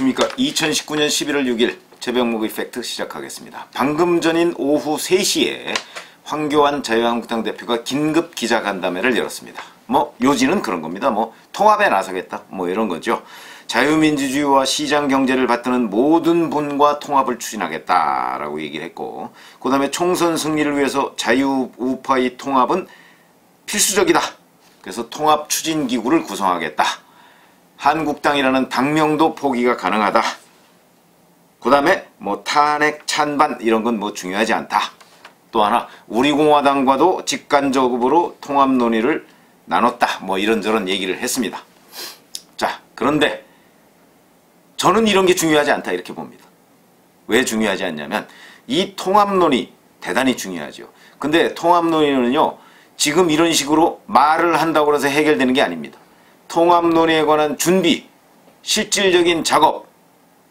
안녕하십니까. 2019년 11월 6일 최병목 이펙트 시작하겠습니다. 방금 전인 오후 3시에 황교안 자유한국당 대표가 긴급 기자간담회를 열었습니다. 뭐 요지는 그런 겁니다. 뭐 통합에 나서겠다 뭐 이런 거죠. 자유민주주의와 시장 경제를 받드는 모든 분과 통합을 추진하겠다라고 얘기를 했고 그 다음에 총선 승리를 위해서 자유우파의 통합은 필수적이다. 그래서 통합 추진기구를 구성하겠다. 한국당이라는 당명도 포기가 가능하다. 그 다음에 뭐 탄핵, 찬반 이런 건 뭐 중요하지 않다. 또 하나 우리 공화당과도 직간접으로 통합 논의를 나눴다. 뭐 이런저런 얘기를 했습니다. 자 그런데 저는 이런 게 중요하지 않다 이렇게 봅니다. 왜 중요하지 않냐면 이 통합 논의 대단히 중요하죠. 근데 통합 논의는요 지금 이런 식으로 말을 한다고 해서 해결되는 게 아닙니다. 통합 논의에 관한 준비, 실질적인 작업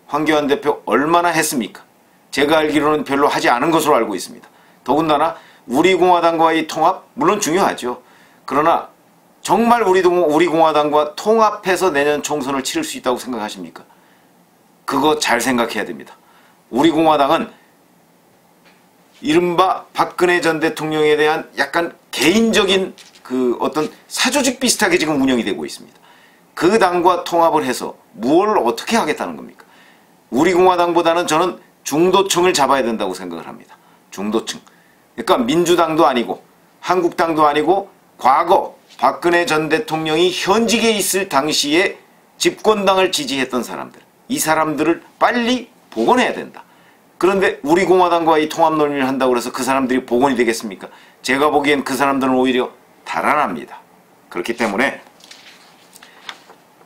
황교안 대표 얼마나 했습니까? 제가 알기로는 별로 하지 않은 것으로 알고 있습니다. 더군다나 우리 공화당과의 통합 물론 중요하죠. 그러나 정말 우리 우리 공화당과 통합해서 내년 총선을 치를 수 있다고 생각하십니까? 그거 잘 생각해야 됩니다. 우리 공화당은 이른바 박근혜 전 대통령에 대한 약간 개인적인 그 어떤 사조직 비슷하게 지금 운영이 되고 있습니다. 그 당과 통합을 해서 무엇을 어떻게 하겠다는 겁니까? 우리 공화당보다는 저는 중도층을 잡아야 된다고 생각을 합니다. 중도층. 그러니까 민주당도 아니고 한국당도 아니고 과거 박근혜 전 대통령이 현직에 있을 당시에 집권당을 지지했던 사람들. 이 사람들을 빨리 복원해야 된다. 그런데 우리 공화당과의 통합 논의를 한다고 해서 그 사람들이 복원이 되겠습니까? 제가 보기엔 그 사람들은 오히려 달아납니다. 그렇기 때문에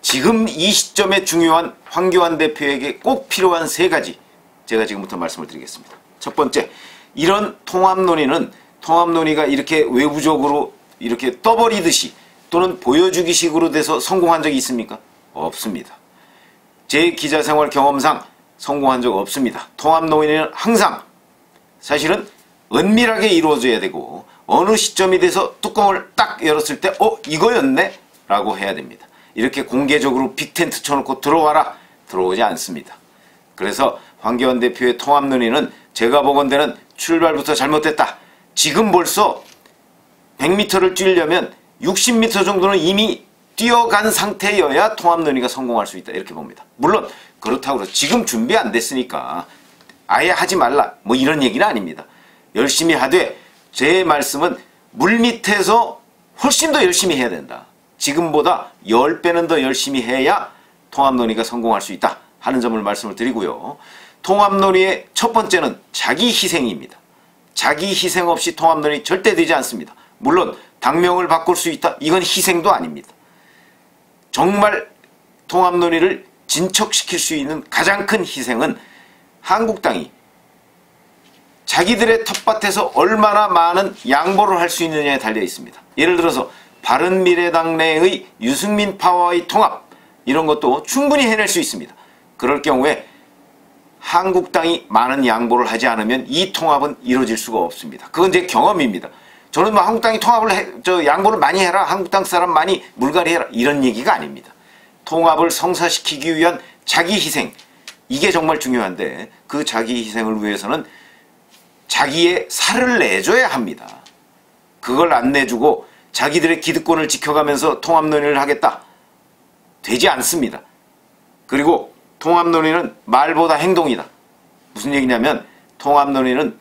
지금 이 시점에 중요한 황교안 대표에게 꼭 필요한 세 가지 제가 지금부터 말씀을 드리겠습니다. 첫 번째, 이런 통합 논의는 통합 논의가 이렇게 외부적으로 이렇게 떠버리듯이 또는 보여주기식으로 돼서 성공한 적이 있습니까? 없습니다. 제 기자 생활 경험상 성공한 적 없습니다. 통합 논의는 항상 사실은 은밀하게 이루어져야 되고 어느 시점이 돼서 뚜껑을 딱 열었을 때 어? 이거였네? 라고 해야 됩니다. 이렇게 공개적으로 빅텐트 쳐놓고 들어와라 들어오지 않습니다. 그래서 황교안 대표의 통합 논의는 제가 보건대는 출발부터 잘못됐다. 지금 벌써 100m를 뛰려면 60m 정도는 이미 뛰어간 상태여야 통합 논의가 성공할 수 있다 이렇게 봅니다. 물론 그렇다고 해서 지금 준비 안 됐으니까 아예 하지 말라 뭐 이런 얘기는 아닙니다. 열심히 하되 제 말씀은 물밑에서 훨씬 더 열심히 해야 된다. 지금보다 10배는 더 열심히 해야 통합 논의가 성공할 수 있다 하는 점을 말씀을 드리고요. 통합 논의의 첫 번째는 자기 희생입니다. 자기 희생 없이 통합 논의 절대 되지 않습니다. 물론 당명을 바꿀 수 있다. 이건 희생도 아닙니다. 정말 통합 논의를 진척시킬 수 있는 가장 큰 희생은 한국당이 자기들의 텃밭에서 얼마나 많은 양보를 할 수 있느냐에 달려 있습니다. 예를 들어서 바른미래당 내의 유승민 파워의 통합 이런 것도 충분히 해낼 수 있습니다. 그럴 경우에 한국당이 많은 양보를 하지 않으면 이 통합은 이루어질 수가 없습니다. 그건 제 경험입니다. 저는 뭐 한국당이 통합을 해, 저 양보를 많이 해라 한국당 사람 많이 물갈이 해라 이런 얘기가 아닙니다. 통합을 성사시키기 위한 자기 희생 이게 정말 중요한데 그 자기 희생을 위해서는 자기의 살을 내줘야 합니다. 그걸 안 내주고 자기들의 기득권을 지켜가면서 통합 논의를 하겠다. 되지 않습니다. 그리고 통합 논의는 말보다 행동이다. 무슨 얘기냐면 통합 논의는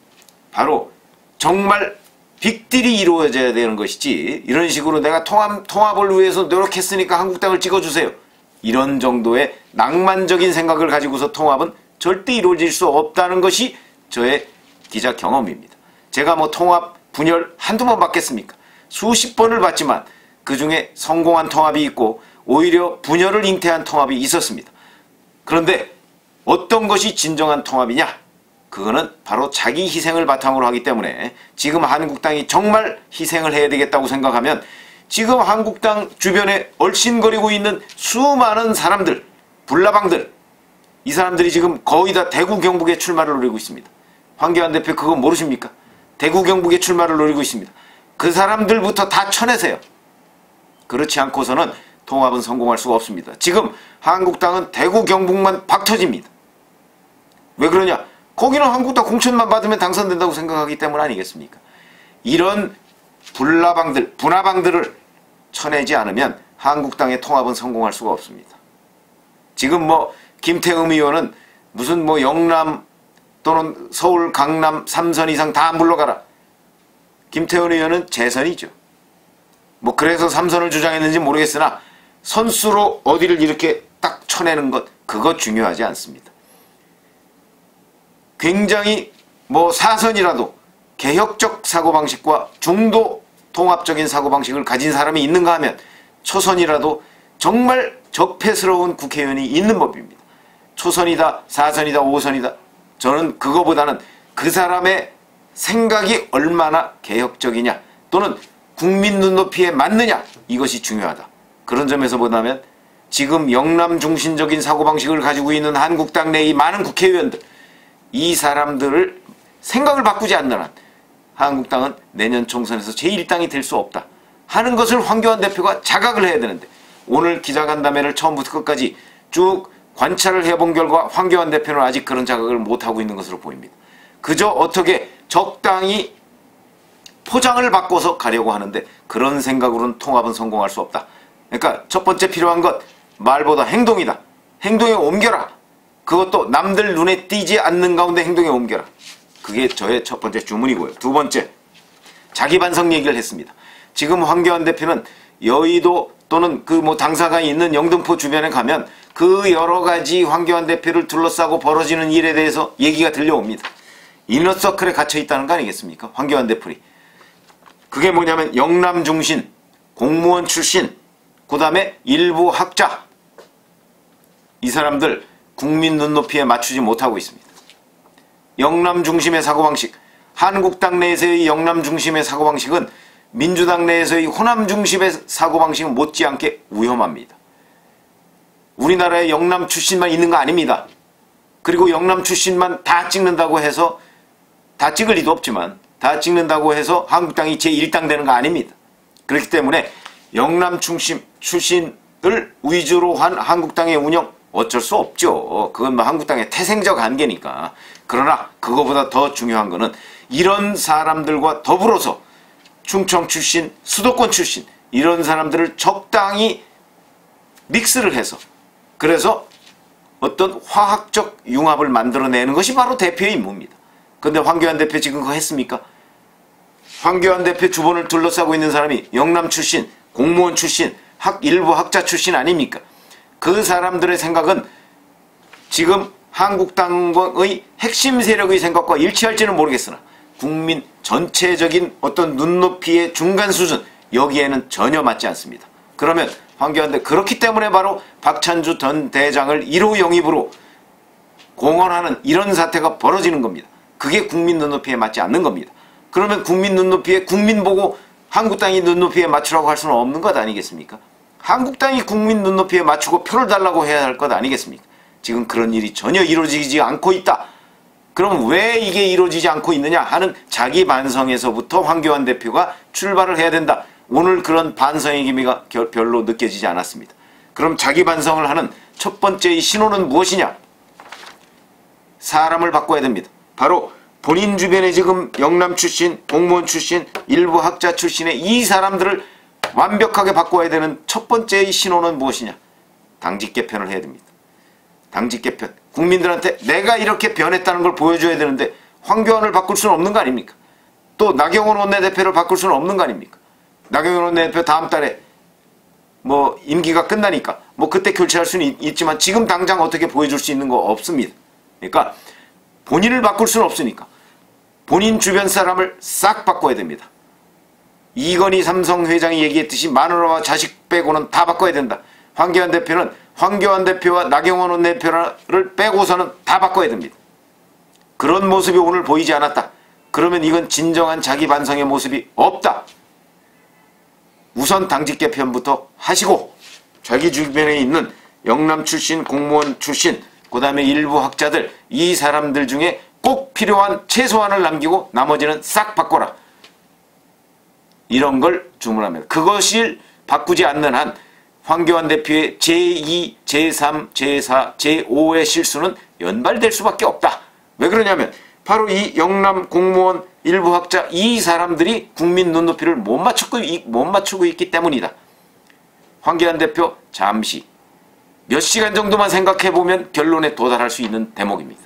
바로 정말 빅딜이 이루어져야 되는 것이지 이런 식으로 내가 통합, 통합을 위해서 노력했으니까 한국당을 찍어주세요. 이런 정도의 낭만적인 생각을 가지고서 통합은 절대 이루어질 수 없다는 것이 저의 기자 경험입니다. 제가 뭐 통합, 분열 한두 번 받겠습니까? 수십 번을 받지만 그 중에 성공한 통합이 있고 오히려 분열을 잉태한 통합이 있었습니다. 그런데 어떤 것이 진정한 통합이냐? 그거는 바로 자기 희생을 바탕으로 하기 때문에 지금 한국당이 정말 희생을 해야 되겠다고 생각하면 지금 한국당 주변에 얼씬거리고 있는 수많은 사람들, 불나방들 이 사람들이 지금 거의 다 대구 경북에 출마를 노리고 있습니다. 황교안 대표 그거 모르십니까? 대구 경북에 출마를 노리고 있습니다. 그 사람들부터 다 쳐내세요. 그렇지 않고서는 통합은 성공할 수가 없습니다. 지금 한국당은 대구 경북만 박터집니다. 왜 그러냐? 거기는 한국당 공천만 받으면 당선된다고 생각하기 때문 아니겠습니까? 이런 불나방들, 분화방들을 쳐내지 않으면 한국당의 통합은 성공할 수가 없습니다. 지금 뭐 김태흠 의원은 무슨 뭐 영남 또는 서울, 강남, 삼선 이상 다 물러가라. 김태훈 의원은 재선이죠. 뭐 그래서 삼선을 주장했는지 모르겠으나 선수로 어디를 이렇게 딱 쳐내는 것 그거 중요하지 않습니다. 굉장히 뭐 사선이라도 개혁적 사고방식과 중도 통합적인 사고방식을 가진 사람이 있는가 하면 초선이라도 정말 적폐스러운 국회의원이 있는 법입니다. 초선이다, 사선이다, 오선이다. 저는 그거보다는 그 사람의 생각이 얼마나 개혁적이냐 또는 국민 눈높이에 맞느냐 이것이 중요하다. 그런 점에서 보자면 지금 영남 중심적인 사고방식을 가지고 있는 한국당 내의 많은 국회의원들 이 사람들을 생각을 바꾸지 않는 한 한국당은 내년 총선에서 제1당이 될 수 없다 하는 것을 황교안 대표가 자각을 해야 되는데 오늘 기자간담회를 처음부터 끝까지 쭉 관찰을 해본 결과 황교안 대표는 아직 그런 자각을 못하고 있는 것으로 보입니다. 그저 어떻게 적당히 포장을 바꿔서 가려고 하는데 그런 생각으로는 통합은 성공할 수 없다. 그러니까 첫 번째 필요한 것 말보다 행동이다. 행동에 옮겨라. 그것도 남들 눈에 띄지 않는 가운데 행동에 옮겨라. 그게 저의 첫 번째 주문이고요. 두 번째, 자기 반성 얘기를 했습니다. 지금 황교안 대표는 여의도 또는 그 뭐 당사가 있는 영등포 주변에 가면 그 여러 가지 황교안 대표를 둘러싸고 벌어지는 일에 대해서 얘기가 들려옵니다. 이너서클에 갇혀 있다는 거 아니겠습니까? 황교안 대표이. 그게 뭐냐면 영남 중신, 공무원 출신, 그 다음에 일부 학자. 이 사람들 국민 눈높이에 맞추지 못하고 있습니다. 영남 중심의 사고방식, 한국당 내에서의 영남 중심의 사고방식은 민주당 내에서의 호남 중심의 사고방식은 못지않게 위험합니다. 우리나라에 영남 출신만 있는 거 아닙니다. 그리고 영남 출신만 다 찍는다고 해서 다 찍을 리도 없지만 다 찍는다고 해서 한국당이 제1당 되는 거 아닙니다. 그렇기 때문에 영남 중심 출신을 위주로 한 한국당의 운영 어쩔 수 없죠. 그건 뭐 한국당의 태생적 한계니까. 그러나 그거보다 더 중요한 거는 이런 사람들과 더불어서 충청 출신, 수도권 출신 이런 사람들을 적당히 믹스를 해서 그래서 어떤 화학적 융합을 만들어내는 것이 바로 대표의 임무입니다. 근데 황교안 대표 지금 그거 했습니까? 황교안 대표 주변을 둘러싸고 있는 사람이 영남 출신, 공무원 출신, 학 일부 학자 출신 아닙니까? 그 사람들의 생각은 지금 한국당의 핵심 세력의 생각과 일치할지는 모르겠으나 국민 전체적인 어떤 눈높이의 중간 수준 여기에는 전혀 맞지 않습니다. 그러면 황교안 대 그렇기 때문에 바로 박찬주 전 대장을 1호 영입으로 공언하는 이런 사태가 벌어지는 겁니다. 그게 국민 눈높이에 맞지 않는 겁니다. 그러면 국민 눈높이에 국민 보고 한국당이 눈높이에 맞추라고 할 수는 없는 것 아니겠습니까? 한국당이 국민 눈높이에 맞추고 표를 달라고 해야 할 것 아니겠습니까? 지금 그런 일이 전혀 이루어지지 않고 있다. 그럼 왜 이게 이루어지지 않고 있느냐 하는 자기 반성에서부터 황교안 대표가 출발을 해야 된다. 오늘 그런 반성의 기미가 별로 느껴지지 않았습니다. 그럼 자기 반성을 하는 첫 번째의 신호는 무엇이냐? 사람을 바꿔야 됩니다. 바로 본인 주변에 지금 영남 출신, 공무원 출신, 일부 학자 출신의 이 사람들을 완벽하게 바꿔야 되는 첫 번째의 신호는 무엇이냐? 당직 개편을 해야 됩니다. 당직 개편. 국민들한테 내가 이렇게 변했다는 걸 보여줘야 되는데 황교안을 바꿀 수는 없는 거 아닙니까? 또 나경원 원내대표를 바꿀 수는 없는 거 아닙니까? 나경원 원내대표 다음 달에 뭐 임기가 끝나니까 뭐 그때 교체할 수는 있, 지만 지금 당장 어떻게 보여줄 수 있는 거 없습니다. 그러니까 본인을 바꿀 수는 없으니까 본인 주변 사람을 싹 바꿔야 됩니다. 이건희 삼성 회장이 얘기했듯이 마누라와 자식 빼고는 다 바꿔야 된다. 황교안 대표는 황교안 대표와 나경원 원내대표를 빼고서는 다 바꿔야 됩니다. 그런 모습이 오늘 보이지 않았다. 그러면 이건 진정한 자기 반성의 모습이 없다. 우선 당직 개편부터 하시고 자기 주변에 있는 영남 출신, 공무원 출신, 그 다음에 일부 학자들 이 사람들 중에 꼭 필요한 최소한을 남기고 나머지는 싹 바꿔라. 이런 걸 주문합니다. 그것을 바꾸지 않는 한 황교안 대표의 제2, 제3, 제4, 제5의 실수는 연발될 수밖에 없다. 왜 그러냐면 바로 이 영남 공무원 일부 학자 이 사람들이 국민 눈높이를 못 맞추고, 못 맞추고 있기 때문이다. 황교안 대표 잠시 몇 시간 정도만 생각해 보면 결론에 도달할 수 있는 대목입니다.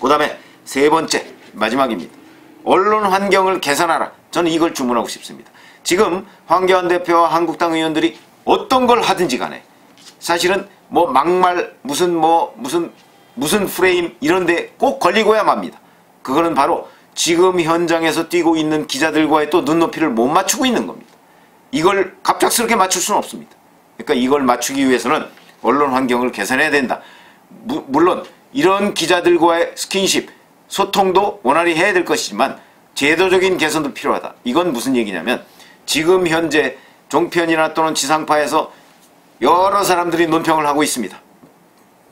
그 다음에 세 번째 마지막입니다. 언론 환경을 개선하라. 저는 이걸 주문하고 싶습니다. 지금 황교안 대표와 한국당 의원들이 어떤 걸 하든지 간에 사실은 뭐 막말 무슨 뭐 무슨 무슨 프레임 이런데 꼭 걸리고야 맙니다. 그거는 바로 지금 현장에서 뛰고 있는 기자들과의 또 눈높이를 못 맞추고 있는 겁니다. 이걸 갑작스럽게 맞출 수는 없습니다. 그러니까 이걸 맞추기 위해서는 언론 환경을 개선해야 된다. 무, 물론 이런 기자들과의 스킨십, 소통도 원활히 해야 될 것이지만 제도적인 개선도 필요하다. 이건 무슨 얘기냐면 지금 현재 종편이나 또는 지상파에서 여러 사람들이 논평을 하고 있습니다.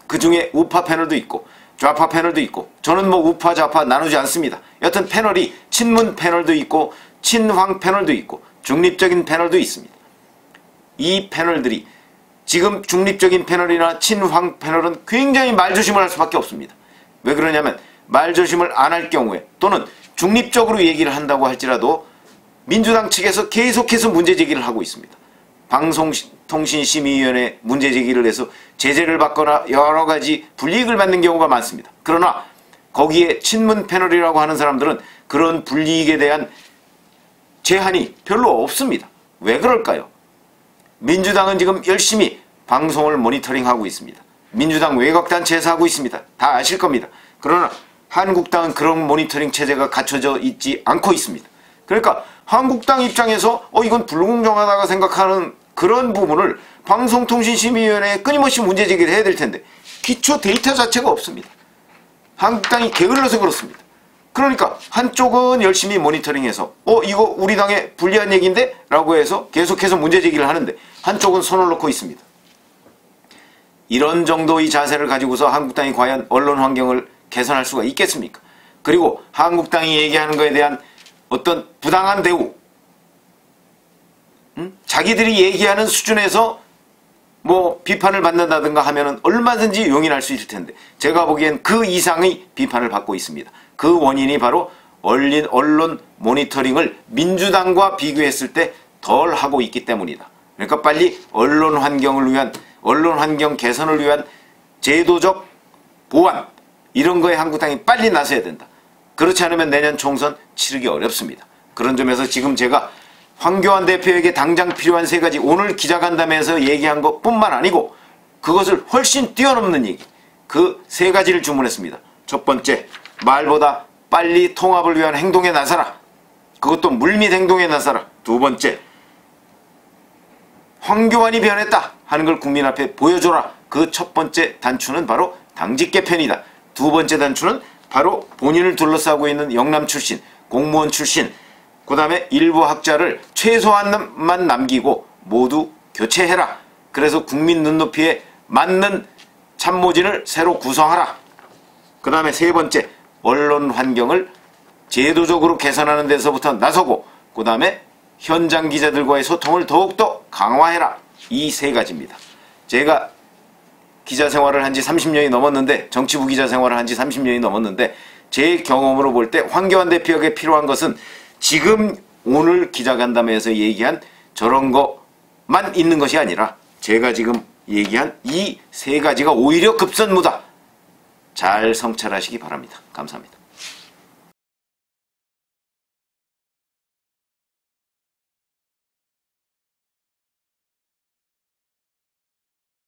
그 중에 우파 패널도 있고 좌파 패널도 있고 저는 뭐 우파 좌파 나누지 않습니다. 여튼 패널이 친문 패널도 있고 친황 패널도 있고 중립적인 패널도 있습니다. 이 패널들이 지금 중립적인 패널이나 친황 패널은 굉장히 말조심을 할 수밖에 없습니다. 왜 그러냐면 말조심을 안 할 경우에 또는 중립적으로 얘기를 한다고 할지라도 민주당 측에서 계속해서 문제 제기를 하고 있습니다. 방송통신심의위원회 문제 제기를 해서 제재를 받거나 여러 가지 불이익을 받는 경우가 많습니다. 그러나 거기에 친문 패널이라고 하는 사람들은 그런 불이익에 대한 제한이 별로 없습니다. 왜 그럴까요? 민주당은 지금 열심히 방송을 모니터링하고 있습니다. 민주당 외곽단체에서 하고 있습니다. 다 아실 겁니다. 그러나 한국당은 그런 모니터링 체제가 갖춰져 있지 않고 있습니다. 그러니까 한국당 입장에서 어 이건 불공정하다고 생각하는 그런 부분을 방송통신심의위원회에 끊임없이 문제제기를 해야 될 텐데 기초 데이터 자체가 없습니다. 한국당이 게을러서 그렇습니다. 그러니까 한쪽은 열심히 모니터링해서 어 이거 우리 당에 불리한 얘기인데? 라고 해서 계속해서 문제제기를 하는데 한쪽은 손을 놓고 있습니다. 이런 정도의 자세를 가지고서 한국당이 과연 언론 환경을 개선할 수가 있겠습니까? 그리고 한국당이 얘기하는 것에 대한 어떤 부당한 대우 음? 자기들이 얘기하는 수준에서 뭐 비판을 받는다든가 하면은 얼마든지 용인할 수 있을 텐데 제가 보기엔 그 이상의 비판을 받고 있습니다. 그 원인이 바로 언론, 언론 모니터링을 민주당과 비교했을 때 덜 하고 있기 때문이다. 그러니까 빨리 언론 환경을 위한 언론 환경 개선을 위한 제도적 보완 이런 거에 한국당이 빨리 나서야 된다. 그렇지 않으면 내년 총선 치르기 어렵습니다. 그런 점에서 지금 제가 황교안 대표에게 당장 필요한 세 가지 오늘 기자간담회에서 얘기한 것뿐만 아니고 그것을 훨씬 뛰어넘는 얘기 그 세 가지를 주문했습니다. 첫 번째 말보다 빨리 통합을 위한 행동에 나서라. 그것도 물밑 행동에 나서라. 두 번째 황교안이 변했다 하는 걸 국민 앞에 보여줘라. 그 첫 번째 단추는 바로 당직 개편이다. 두 번째 단추는 바로 본인을 둘러싸고 있는 영남 출신, 공무원 출신, 그 다음에 일부 학자를 최소한만 남기고 모두 교체해라. 그래서 국민 눈높이에 맞는 참모진을 새로 구성하라. 그 다음에 세 번째, 언론 환경을 제도적으로 개선하는 데서부터 나서고 그 다음에 현장 기자들과의 소통을 더욱더 강화해라. 이 세 가지입니다. 제가 기자 생활을 한 지 30년이 넘었는데 정치부 기자 생활을 한 지 30년이 넘었는데 제 경험으로 볼 때 황교안 대표에게 필요한 것은 지금 오늘 기자간담회에서 얘기한 저런 것만 있는 것이 아니라 제가 지금 얘기한 이 세 가지가 오히려 급선무다. 잘 성찰하시기 바랍니다. 감사합니다.